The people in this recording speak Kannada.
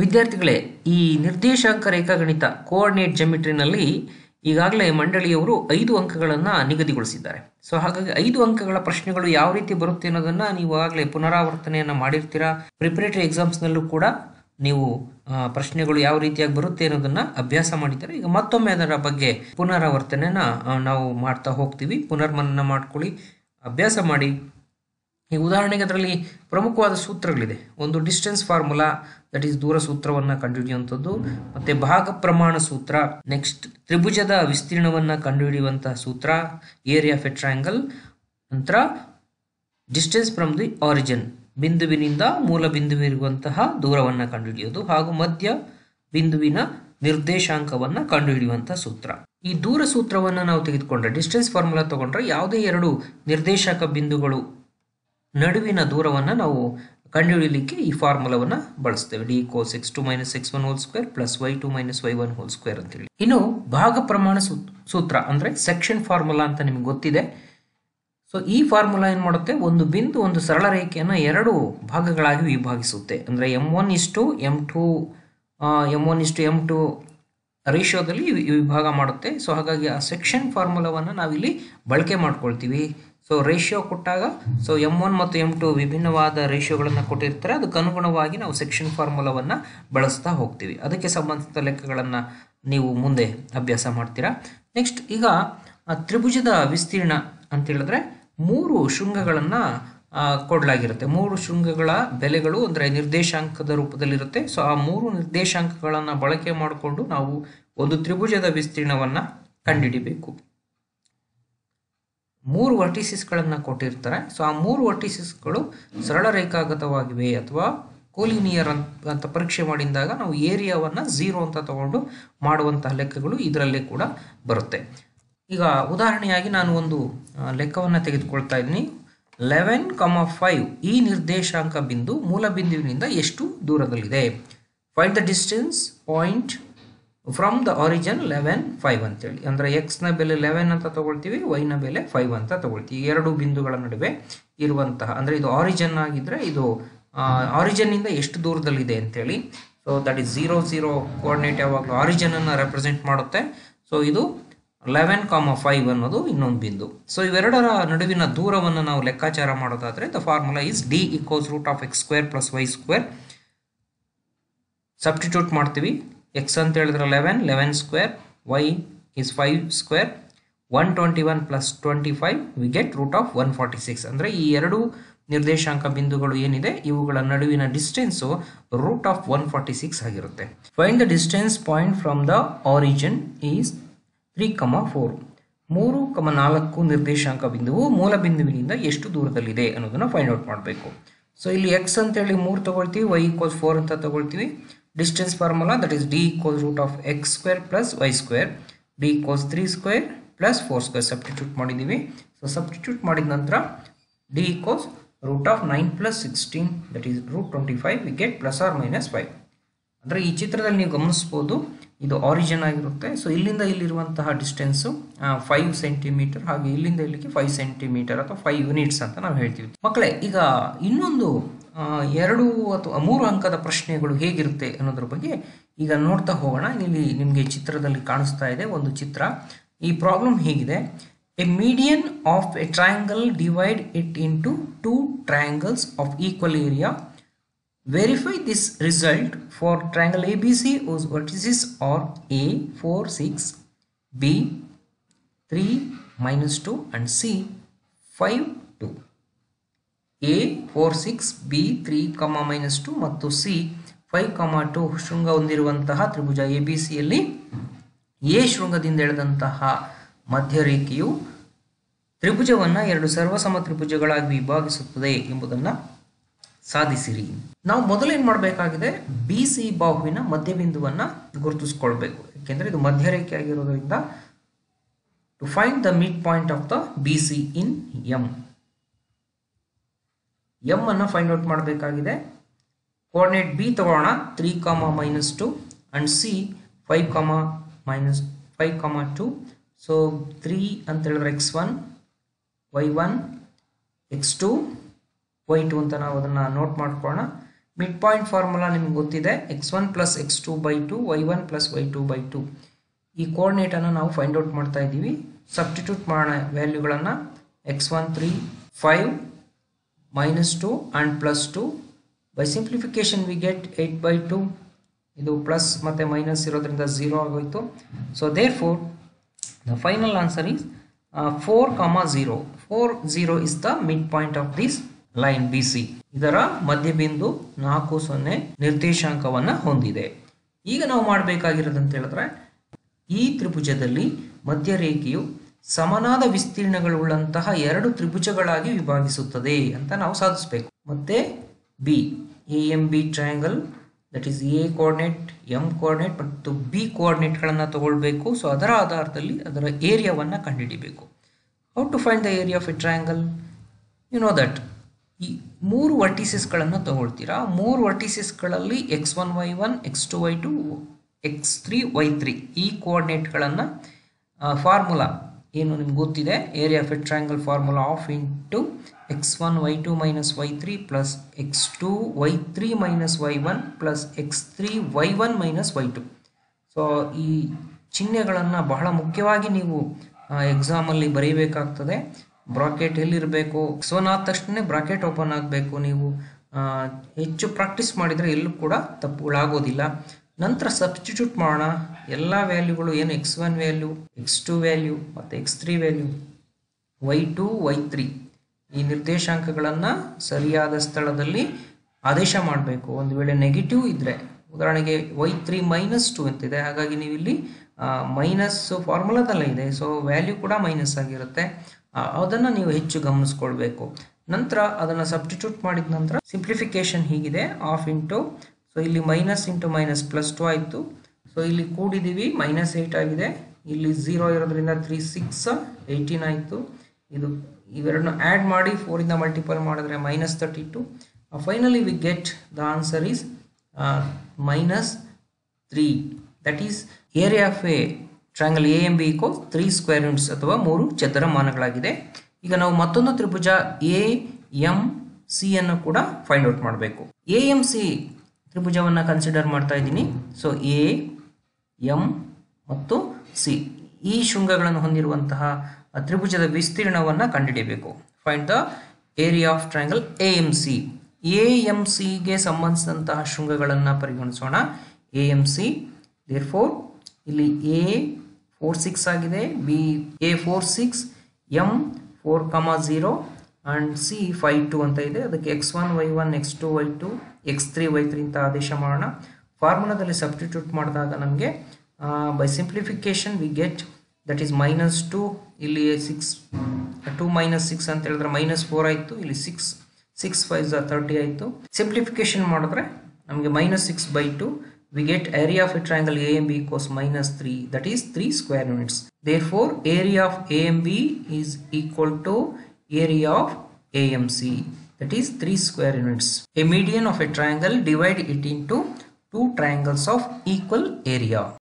ವಿದ್ಯಾರ್ಥಿಗಳೇ, ಈ ನಿರ್ದೇಶಾಂಕ ರೇಖಾಗಣಿತ ಕೋಆರ್ಡಿನೇಟ್ ಜಮಿಟ್ರಿನಲ್ಲಿ ಈಗಾಗಲೇ ಮಂಡಳಿಯವರು ಐದು ಅಂಕಗಳನ್ನು ನಿಗದಿಗೊಳಿಸಿದ್ದಾರೆ. ಸೊ ಹಾಗಾಗಿ ಐದು ಅಂಕಗಳ ಪ್ರಶ್ನೆಗಳು ಯಾವ ರೀತಿ ಬರುತ್ತೆ ಅನ್ನೋದನ್ನು ನೀವು ಆಗಲೇ ಪುನರಾವರ್ತನೆಯನ್ನು ಮಾಡಿರ್ತೀರಾ? ಪ್ರಿಪರೇಟರಿ ಎಕ್ಸಾಮ್ಸ್ನಲ್ಲೂ ಕೂಡ ನೀವು ಪ್ರಶ್ನೆಗಳು ಯಾವ ರೀತಿಯಾಗಿ ಬರುತ್ತೆ ಅನ್ನೋದನ್ನು ಅಭ್ಯಾಸ ಮಾಡಿದ್ದಾರೆ. ಈಗ ಮತ್ತೊಮ್ಮೆ ಅದರ ಬಗ್ಗೆ ಪುನರಾವರ್ತನೆನ ನಾವು ಮಾಡ್ತಾ ಹೋಗ್ತೀವಿ. ಪುನರ್ಮನನ ಮಾಡ್ಕೊಳ್ಳಿ, ಅಭ್ಯಾಸ ಮಾಡಿ. ಈ ಉದಾಹರಣೆಗೆ ಅದರಲ್ಲಿ ಪ್ರಮುಖವಾದ ಸೂತ್ರಗಳಿದೆ. ಒಂದು ಡಿಸ್ಟೆನ್ಸ್ ಫಾರ್ಮುಲಾ ದಟ್ ಈಸ್ ದೂರ ಸೂತ್ರವನ್ನು ಕಂಡುಹಿಡಿಯುವಂಥದ್ದು. ಮತ್ತೆ ಭಾಗ ಪ್ರಮಾಣ ಸೂತ್ರ ನೆಕ್ಸ್ಟ್ ತ್ರಿಭುಜದ ವಿಸ್ತೀರ್ಣವನ್ನು ಕಂಡುಹಿಡಿಯುವಂತಹ ಸೂತ್ರ ಏರಿಯಾ ಆಫ್ ಎ ಟ್ರಯಾಂಗಲ್ ನಂತರ ಡಿಸ್ಟೆನ್ಸ್ ಫ್ರಮ್ ದಿ ಆರಿಜಿನ್ ಬಿಂದುವಿನಿಂದ ಮೂಲ ಬಿಂದುವಿರುವಂತಹ ದೂರವನ್ನು ಕಂಡುಹಿಡಿಯೋದು ಹಾಗೂ ಮಧ್ಯ ಬಿಂದುವಿನ ನಿರ್ದೇಶಾಂಕವನ್ನು ಕಂಡುಹಿಡಿಯುವಂತಹ ಸೂತ್ರ. ಈ ದೂರ ಸೂತ್ರವನ್ನು ನಾವು ತೆಗೆದುಕೊಂಡ್ರೆ ಡಿಸ್ಟೆನ್ಸ್ ಫಾರ್ಮುಲಾ ತಗೊಂಡ್ರೆ ಯಾವುದೇ ಎರಡು ನಿರ್ದೇಶಕ ಬಿಂದುಗಳು ನಡುವಿನ ದೂರವನ್ನು ನಾವು ಕಂಡುಹಿಡಿಯಲಿಕ್ಕೆ ಈ ಫಾರ್ಮುಲಾವನ್ನು ಬಳಸ್ತೇವೆ. ಡಿ ಕೋಸ್ X two minus X one whole square plus Y two minus Y one whole square ಅಂತೇಳಿ ಇನ್ನು ಭಾಗ ಪ್ರಮಾಣ ಸೂತ್- ಸೂತ್ರ ಅಂದ್ರೆ ಸೆಕ್ಷನ್ ಫಾರ್ಮುಲಾ ಅಂತ ನಿಮ್ಗೆ ಗೊತ್ತಿದೆ. ಸೊ ಈ ಫಾರ್ಮುಲಾ ಏನು ಮಾಡುತ್ತೆ? ಒಂದು ಬಿಂದು, ಒಂದು ಸರಳ ರೇಖೆಯನ್ನು ಎರಡು ಭಾಗಗಳಾಗಿ ವಿಭಾಗಿಸುತ್ತೆ. ಅಂದರೆ ಎಂ ಒನ್ ಇಷ್ಟು ಎಂ ಟು ಎಂ ಒನ್ ಇಷ್ಟು ಎಂ ಟು ರೇಷಿಯೋದಲ್ಲಿ ವಿಭಾಗ ಮಾಡುತ್ತೆ. ಸೊ ಹಾಗಾಗಿ ಆ ಸೆಕ್ಷನ್ ಫಾರ್ಮುಲಾವನ್ನು ನಾವಿಲ್ಲಿ ಬಳಕೆ ಮಾಡ್ಕೊಳ್ತೀವಿ. ಸೊ ರೇಷಿಯೋ ಕೊಟ್ಟಾಗ ಸೊ ಎಂ ಒನ್ ಮತ್ತು ಎಂ ಟು ವಿಭಿನ್ನವಾದ ರೇಷಿಯೋಗಳನ್ನು ಕೊಟ್ಟಿರ್ತಾರೆ. ಅದಕ್ಕೆ ಅನುಗುಣವಾಗಿ ನಾವು ಸೆಕ್ಷನ್ ಫಾರ್ಮುಲಾವನ್ನು ಬಳಸ್ತಾ ಹೋಗ್ತೀವಿ. ಅದಕ್ಕೆ ಸಂಬಂಧಿಸಿದ ಲೆಕ್ಕಗಳನ್ನು ನೀವು ಮುಂದೆ ಅಭ್ಯಾಸ ಮಾಡ್ತೀರಾ. ನೆಕ್ಸ್ಟ್ ಈಗ ತ್ರಿಭುಜದ ವಿಸ್ತೀರ್ಣ ಅಂತ ಹೇಳಿದ್ರೆ ಮೂರು ಶೃಂಗಗಳನ್ನು ಕೊಡಲಾಗಿರುತ್ತೆ. ಮೂರು ಶೃಂಗಗಳ ಬೆಲೆಗಳು ಅಂದರೆ ನಿರ್ದೇಶಾಂಕದ ರೂಪದಲ್ಲಿರುತ್ತೆ. ಸೊ ಆ ಮೂರು ನಿರ್ದೇಶಾಂಕಗಳನ್ನು ಬಳಕೆ ಮಾಡಿಕೊಂಡು ನಾವು ಒಂದು ತ್ರಿಭುಜದ ವಿಸ್ತೀರ್ಣವನ್ನು ಕಂಡುಹಿಡಿಬೇಕು. ಮೂರು ವರ್ಟಿಸಿಸ್ಗಳನ್ನು ಕೊಟ್ಟಿರ್ತಾರೆ. ಸೊ ಆ ಮೂರು ವರ್ಟಿಸಿಸ್ಗಳು ಸರಳ ರೇಖಾಗತವಾಗಿವೆ ಅಥವಾ ಕೋಲಿನಿಯರ್ ಅಂತ ಅಂತ ಪರೀಕ್ಷೆ ಮಾಡಿದಾಗ ನಾವು ಏರಿಯಾವನ್ನು ಝೀರೋ ಅಂತ ತಗೊಂಡು ಮಾಡುವಂತಹ ಲೆಕ್ಕಗಳು ಇದರಲ್ಲೇ ಕೂಡ ಬರುತ್ತೆ. ಈಗ ಉದಾಹರಣೆಯಾಗಿ ನಾನು ಒಂದು ಲೆಕ್ಕವನ್ನು ತೆಗೆದುಕೊಳ್ತಾ ಇದ್ದೀನಿ. ಲೆವೆನ್ ಕಮ ಫೈವ್ ಈ ನಿರ್ದೇಶಾಂಕ ಬಿಂದು ಮೂಲ ಬಿಂದುವಿನಿಂದ ಎಷ್ಟು ದೂರದಲ್ಲಿದೆ? Find the distance point from the origin eleven five ಅಂತೇಳಿ ಅಂದರೆ ಎಕ್ಸ್ನ ಬೆಲೆ ಲೆವೆನ್ ಅಂತ ತಗೊಳ್ತೀವಿ ವೈನ ಬೆಲೆ ಫೈವ್ ಅಂತ ತಗೊಳ್ತೀವಿ. ಎರಡು ಬಿಂದುಗಳ ನಡುವೆ ಇರುವಂತಹ, ಅಂದರೆ ಇದು ಆರಿಜನ್ ಆಗಿದ್ದರೆ ಇದು ಆರಿಜನ್ನಿಂದ ಎಷ್ಟು ದೂರದಲ್ಲಿದೆ ಅಂತೇಳಿ so that is zero zero coordinate ಯಾವಾಗಲೂ ಆರಿಜನನ್ನು ರೆಪ್ರೆಸೆಂಟ್ ಮಾಡುತ್ತೆ. ಸೊ ಇದು ಲೆವೆನ್ ಕಾಮ ಫೈವ್ ಅನ್ನೋದು ಇನ್ನೊಂದು ಬಿಂದು. ಸೊ ಇವೆರಡರ ನಡುವಿನ ದೂರವನ್ನು ನಾವು ಲೆಕ್ಕಾಚಾರ ಮಾಡೋದಾದರೆ the formula is D equals root of X square plus Y square substitute ಮಾಡ್ತೀವಿ. ಎಕ್ಸ್ ಅಂತ ಹೇಳಿದ್ರೆ eleven eleven square Y is five square one twenty one plus twenty five we get root of one forty six ಅಂದರೆ ಈ ಎರಡು ನಿರ್ದೇಶಾಂಕ ಬಿಂದುಗಳು ಏನಿದೆ, ಇವುಗಳ ನಡುವಿನ distance root of one forty six ಆಗಿರುತ್ತೆ. Find the distance point from the origin is three comma four ಮೂರು ಕಮ ನಾಲ್ಕು ನಿರ್ದೇಶಾಂಕ ಬಿಂದುವು ಮೂಲ ಬಿಂದುವಿನಿಂದ ಎಷ್ಟು ದೂರದಲ್ಲಿದೆ ಅನ್ನೋದನ್ನು ಫೈಂಡ್ ಔಟ್ ಮಾಡಬೇಕು. ಸೊ ಇಲ್ಲಿ ಎಕ್ಸ್ ಅಂತೇಳಿ ಮೂರು ತಗೊಳ್ತೀವಿ ವೈ ಈಕ್ವಲ್ಸ್ ಫೋರ್ ಅಂತ ತಗೊಳ್ತೀವಿ. Distance formula that is D equals root of X square plus Y square D equals three square plus four square substitute ಮಾಡಿದ್ದೀವಿ. ಸೊ ಸಬ್ಸ್ಟಿಟ್ಯೂಟ್ ಮಾಡಿದ ನಂತರ D equals root of nine plus sixteen that is root twenty five we get plus or minus five ಅಂದರೆ ಈ ಚಿತ್ರದಲ್ಲಿ ನೀವು ಗಮನಿಸ್ಬೋದು, ಇದು ಆರಿಜಿನ್ ಆಗಿರುತ್ತೆ. ಸೊ ಇಲ್ಲಿಂದ ಇಲ್ಲಿರುವಂತಹ ಡಿಸ್ಟೆನ್ಸು ಫೈವ್ ಸೆಂಟಿಮೀಟರ್ ಹಾಗೆ ಇಲ್ಲಿಂದ ಇಲ್ಲಿಗೆ ಫೈವ್ ಸೆಂಟಿಮೀಟರ್ ಅಥವಾ ಫೈವ್ ಯೂನಿಟ್ಸ್ ಅಂತ ನಾವು ಹೇಳ್ತೀವಿ. ಮಕ್ಕಳೇ, ಈಗ ಇನ್ನೊಂದು ಎರಡು ಅಥವಾ ಮೂರು ಅಂಕದ ಪ್ರಶ್ನೆಗಳು ಹೇಗಿರುತ್ತೆ ಅನ್ನೋದ್ರ ಬಗ್ಗೆ ಈಗ ನೋಡ್ತಾ ಹೋಗೋಣ. ಇಲ್ಲಿ ನಿಮಗೆ ಚಿತ್ರದಲ್ಲಿ ಕಾಣಿಸ್ತಾ ಇದೆ ಒಂದು ಚಿತ್ರ. ಈ ಪ್ರಾಬ್ಲಮ್ ಹೇಗಿದೆ. A median of a triangle divide it into two triangles of equal area Verify this result for triangle ABC whose vertices are A 4 6 B 3 minus 2 and C 5 2 A 4 6 B 3 comma minus 2 ಮತ್ತು ಸಿ ಫೈವ್ ಕಮ ಟು ಶೃಂಗ ಹೊಂದಿರುವಂತಹ ತ್ರಿಭುಜ ಎ ಬಿ ಸಿಯಲ್ಲಿ ಎ ಶೃಂಗದಿಂದ ಎಳೆದಂತಹ ಮಧ್ಯರೇಖೆಯು ತ್ರಿಭುಜವನ್ನು ಎರಡು ಸರ್ವಸಮ ತ್ರಿಭುಜಗಳಾಗಿ ವಿಭಾಗಿಸುತ್ತದೆ ಎಂಬುದನ್ನು ಸಾಧಿಸಿರಿ. ನಾವು ಮೊದಲೇನು ಮಾಡಬೇಕಾಗಿದೆ? ಬಿ ಸಿ ಬಾಹುವಿನ ಮಧ್ಯಬಿಂದುವನ್ನು ಗುರುತಿಸ್ಕೊಳ್ಬೇಕು. ಯಾಕೆಂದರೆ ಇದು ಮಧ್ಯರೇಖೆ ಆಗಿರೋದ್ರಿಂದ to find the mid point of the B C in M M ಅನ್ನು ಫೈಂಡ್ ಔಟ್ ಮಾಡಬೇಕಾಗಿದೆ. ಕೋಆರ್ಡಿನೇಟ್ ಬಿ ತಗೊಳ್ಳೋಣ three comma minus two and C five comma minus five comma two so three ಅಂತ ಹೇಳಿದ್ರೆ X one Y one X two Y two ಅಂತ ನಾವು ಅದನ್ನು ನೋಟ್ ಮಾಡ್ಕೊಳ್ಳೋಣ. ಮಿಡ್ ಪಾಯಿಂಟ್ ಫಾರ್ಮುಲಾ ನಿಮ್ಗೆ ಗೊತ್ತಿದೆ. X one plus X two by two Y one plus Y two by two ಈ ಕೋಆರ್ಡಿನೇಟನ್ನು ನಾವು ಫೈಂಡ್ ಔಟ್ ಮಾಡ್ತಾ ಇದ್ದೀವಿ ಸಬ್ಸ್ಟಿಟ್ಯೂಟ್ ಮಾಡೋಣ ವ್ಯಾಲ್ಯೂಗಳನ್ನು X one three five minus two and plus two by simplification we get eight by two ಇದು ಪ್ಲಸ್ ಮತ್ತು ಮೈನಸ್ ಇರೋದ್ರಿಂದ ಝೀರೋ ಆಗೋಯ್ತು. So therefore the final answer is four comma zero four zero is the mid point of this line B C ಇದರ ಮಧ್ಯಬಿಂದು ನಾಲ್ಕು ಸೊನ್ನೆ ನಿರ್ದೇಶಾಂಕವನ್ನು ಹೊಂದಿದೆ. ಈಗ ನಾವು ಮಾಡಬೇಕಾಗಿರೋದಂತ ಹೇಳಿದ್ರೆ, ಈ ತ್ರಿಭುಜದಲ್ಲಿ ಮಧ್ಯರೇಖೆಯು ಸಮನಾದ ವಿಸ್ತೀರ್ಣಗಳುಳ್ಳಂತಹ ಎರಡು ತ್ರಿಭುಜಗಳಾಗಿ ವಿಭಾಗಿಸುತ್ತದೆ ಅಂತ ನಾವು ಸಾಧಿಸಬೇಕು. ಮತ್ತೆ B A M B triangle that is A coordinate M coordinate ಮತ್ತು ಬಿ ಕೋಆರ್ಡಿನೇಟ್ಗಳನ್ನು ತಗೊಳ್ಬೇಕು. ಸೊ ಅದರ ಆಧಾರದಲ್ಲಿ ಅದರ ಏರಿಯಾವನ್ನು ಕಂಡುಹಿಡಿಬೇಕು. How to find the area of a triangle you know that ಈ ಮೂರು ವರ್ಟಿಸಸ್ಗಳನ್ನು ತಗೊಳ್ತೀರಾ? ಮೂರು ವರ್ಟಿಸಸ್ಗಳಲ್ಲಿ X one Y one X two Y two X three Y three ಈ ಕೋಆರ್ಡಿನೇಟ್ಗಳನ್ನು ಫಾರ್ಮುಲಾ ಏನು ನಿಮ್ಗೆ ಗೊತ್ತಿದೆ? Area of a triangle formula half into X one Y two minus Y three plus X two Y three minus Y one plus X three Y one minus Y two so ಈ ಚಿಹ್ನೆಗಳನ್ನು ಬಹಳ ಮುಖ್ಯವಾಗಿ ನೀವು ಎಕ್ಸಾಮಲ್ಲಿ ಬರೀಬೇಕಾಗ್ತದೆ. ಬ್ರಾಕೆಟ್ ಎಲ್ಲಿರಬೇಕು? ಎಕ್ಸ್ ಒನ್ ಆದ ತಕ್ಷಣ ಬ್ರಾಕೆಟ್ ಓಪನ್ ಆಗಬೇಕು ನೀವು. ಹೆಚ್ಚು ಪ್ರಾಕ್ಟೀಸ್ ಮಾಡಿದರೆ ಎಲ್ಲೂ ಕೂಡ ತಪ್ಪುಗಳಾಗೋದಿಲ್ಲ ನಂತರ ಸಬ್ಸ್ಟಿಟ್ಯೂಟ್ ಮಾಡೋಣ. ಎಲ್ಲ ವ್ಯಾಲ್ಯೂಗಳು ಏನು? X one value X two value ಮತ್ತು X three value Y two Y three ಈ ನಿರ್ದೇಶಾಂಕಗಳನ್ನು ಸರಿಯಾದ ಸ್ಥಳದಲ್ಲಿ ಆದೇಶ ಮಾಡಬೇಕು. ಒಂದು ವೇಳೆ ನೆಗೆಟಿವ್ ಇದ್ದರೆ ಉದಾಹರಣೆಗೆ ವೈ ತ್ರೀ ಮೈನಸ್ ಟು ಅಂತಿದೆ. ಹಾಗಾಗಿ ನೀವು ಇಲ್ಲಿ ಮೈನಸ್ ಫಾರ್ಮುಲಾದಲ್ಲೇ ಇದೆ. ಸೊ ವ್ಯಾಲ್ಯೂ ಕೂಡ ಮೈನಸ್ ಆಗಿರುತ್ತೆ. ಅದನ್ನು ನೀವು ಹೆಚ್ಚು ಗಮನಿಸ್ಕೊಳ್ಬೇಕು. ನಂತರ ಅದನ್ನು ಸಬ್ಸ್ಟಿಟ್ಯೂಟ್ ಮಾಡಿದ ನಂತರ ಸಿಂಪ್ಲಿಫಿಕೇಶನ್ ಹೀಗಿದೆ. ಆಫ್ ಇಂಟು ಸೊ ಇಲ್ಲಿ minus into minus plus two ಆಯಿತು. ಸೊ ಇಲ್ಲಿ ಕೂಡಿದ್ದೀವಿ ಮೈನಸ್ ಏಯ್ಟ್ ಆಗಿದೆ. ಇಲ್ಲಿ ಝೀರೋ ಇರೋದ್ರಿಂದ ತ್ರೀ ಸಿಕ್ಸ್ ಏಯ್ಟೀನ್ ಆಯಿತು. ಇದು ಇವೆರಡನ್ನ ಆ್ಯಡ್ ಮಾಡಿ ಫೋರಿಂದ ಮಲ್ಟಿಪಲ್ ಮಾಡಿದ್ರೆ minus thirty two finally we get the answer is minus three that is area of a triangle A M B equal three square units ಅಥವಾ ಮೂರು ಚದರಮಾನಗಳಾಗಿದೆ. ಈಗ ನಾವು ಮತ್ತೊಂದು ತ್ರಿಭುಜ ಎ ಎಂ ಸಿ ಅನ್ನು ಕೂಡ ಫೈಂಡ್ ಔಟ್ ಮಾಡಬೇಕು. ಎ ಎಂ ಸಿ ತ್ರಿಭುಜವನ್ನು ಕನ್ಸಿಡರ್ ಮಾಡ್ತಾ ಇದ್ದೀನಿ. ಸೊ ಎ ಎಂ ಮತ್ತು ಸಿ ಈ ಶೃಂಗಗಳನ್ನು ಹೊಂದಿರುವಂತಹ ತ್ರಿಭುಜದ ವಿಸ್ತೀರ್ಣವನ್ನು ಕಂಡುಹಿಡಿಯಬೇಕು. Find the area of triangle A M C A M ಸಿಗೆ ಸಂಬಂಧಿಸಿದಂತಹ ಶೃಂಗಗಳನ್ನು ಪರಿಗಣಿಸೋಣ. A M C therefore ಇಲ್ಲಿ ಎ ಫೋರ್ ಸಿಕ್ಸ್ ಆಗಿದೆ B A four six M four comma zero and C five two ಅಂತ ಇದೆ. ಅದಕ್ಕೆ X one Y one X two Y two X three Y three ಅಂತ ಆದೇಶ ಮಾಡೋಣ. ಫಾರ್ಮುಲಾದಲ್ಲಿ ಸಬ್ಸ್ಟಿಟ್ಯೂಟ್ ಮಾಡಿದಾಗ ನಮಗೆ by simplification we get that is minus two ಇಲ್ಲಿ ಸಿಕ್ಸ್ ಟು ಮೈನಸ್ ಸಿಕ್ಸ್ ಅಂತ ಹೇಳಿದ್ರೆ ಮೈನಸ್ ಫೋರ್ ಆಯಿತು. ಇಲ್ಲಿ ಸಿಕ್ಸ್ ಸಿಕ್ಸ್ ಫೈವ್ ತರ್ಟಿ ಆಯಿತು. ಸಿಂಪ್ಲಿಫಿಕೇಶನ್ ಮಾಡಿದ್ರೆ ನಮಗೆ minus six by two we get area of a triangle A M B a triangle AMB equals minus 3 that is 3 square units. Therefore, area of AMB is equal to area of AMC that is 3 square units. A median of a triangle divide it into two triangles of equal area